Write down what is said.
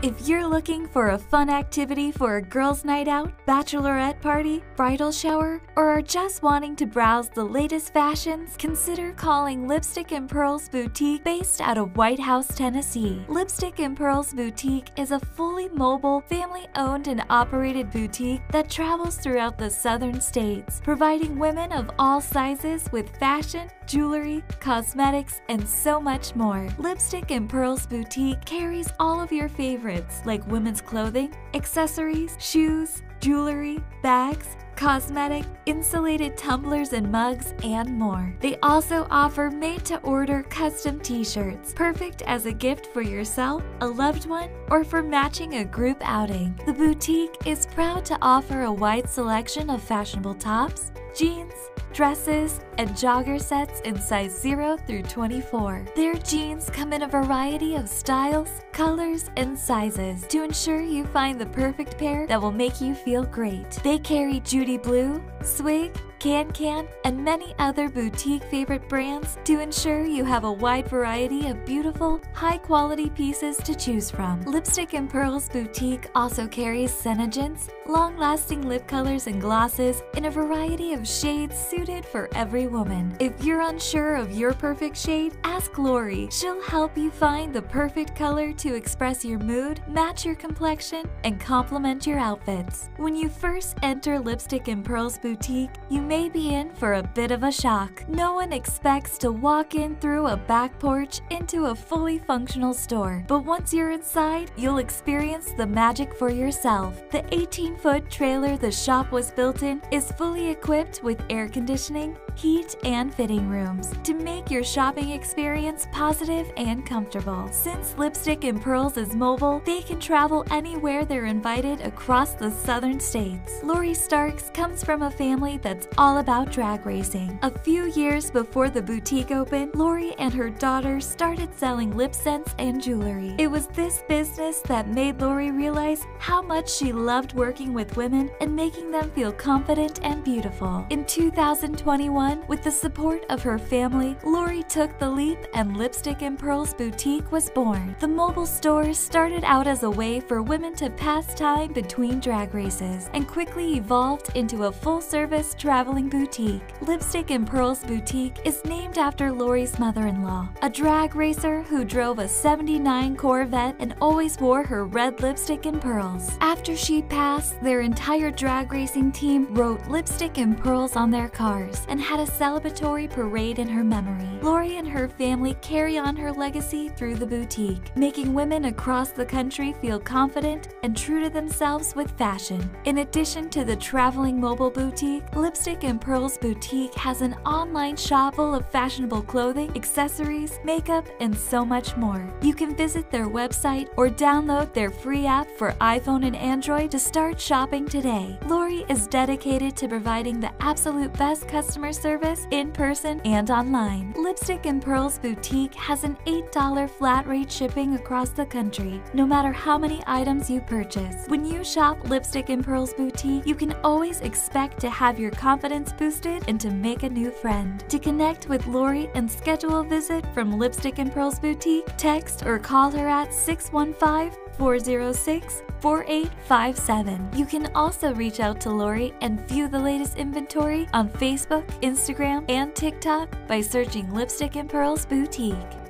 If you're looking for a fun activity for a girls' night out, bachelorette party, bridal shower, or are just wanting to browse the latest fashions, consider calling Lipstick and Pearls Boutique based out of White House, Tennessee. Lipstick and Pearls Boutique is a fully mobile, family owned and operated boutique that travels throughout the southern states, providing women of all sizes with fashion, jewelry, cosmetics, and so much more. Lipstick and Pearls Boutique carries all of your favorites like women's clothing, accessories, shoes, jewelry, bags, cosmetic, insulated tumblers and mugs, and more. They also offer made to order custom t shirts, perfect as a gift for yourself, a loved one, or for matching a group outing. The boutique is proud to offer a wide selection of fashionable tops, jeans, dresses, and jogger sets in size 0 through 24. Their jeans come in a variety of styles, colors, and sizes to ensure you find the perfect pair that will make you feel great. They carry Judy Blue, Swig, KanCan, and many other boutique favorite brands to ensure you have a wide variety of beautiful, high quality pieces to choose from. Lipstick and Pearls Boutique also carries Senegence, long lasting lip colors and glosses in a variety of shades suited for every woman. If you're unsure of your perfect shade, ask Lori. She'll help you find the perfect color to express your mood, match your complexion, and complement your outfits. When you first enter Lipstick and Pearls Boutique, you may be in for a bit of a shock. No one expects to walk in through a back porch into a fully functional store, but once you're inside, you'll experience the magic for yourself. The 18 foot trailer the shop was built in is fully equipped with air conditioning, listening heat, and fitting rooms to make your shopping experience positive and comfortable. Since Lipstick and Pearls is mobile, they can travel anywhere they're invited across the southern states. Lori Starks comes from a family that's all about drag racing. A few years before the boutique opened, Lori and her daughter started selling LipSense and jewelry. It was this business that made Lori realize how much she loved working with women and making them feel confident and beautiful. In 2021, with the support of her family, Lori took the leap and Lipstick and Pearls Boutique was born. The mobile store started out as a way for women to pass time between drag races and quickly evolved into a full-service traveling boutique. Lipstick and Pearls Boutique is named after Lori's mother-in-law, a drag racer who drove a 79 Corvette and always wore her red lipstick and pearls. After she passed, their entire drag racing team wrote lipstick and pearls on their cars and had a celebratory parade in her memory. Lori and her family carry on her legacy through the boutique, making women across the country feel confident and true to themselves with fashion. In addition to the traveling mobile boutique, Lipstick and Pearls Boutique has an online shop full of fashionable clothing, accessories, makeup, and so much more. You can visit their website or download their free app for iPhone and Android to start shopping today. Lori is dedicated to providing the absolute best customer service in person and online. Lipstick and Pearls Boutique has an $8 flat rate shipping across the country, no matter how many items you purchase. When you shop Lipstick and Pearls Boutique, you can always expect to have your confidence boosted and to make a new friend. To connect with Lori and schedule a visit from Lipstick and Pearls Boutique, text or call her at 615 406 4857. You can also reach out to Lori and view the latest inventory on Facebook, Instagram, and TikTok by searching Lipstick and Pearls Boutique.